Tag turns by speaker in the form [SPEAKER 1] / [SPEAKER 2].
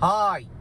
[SPEAKER 1] はーい。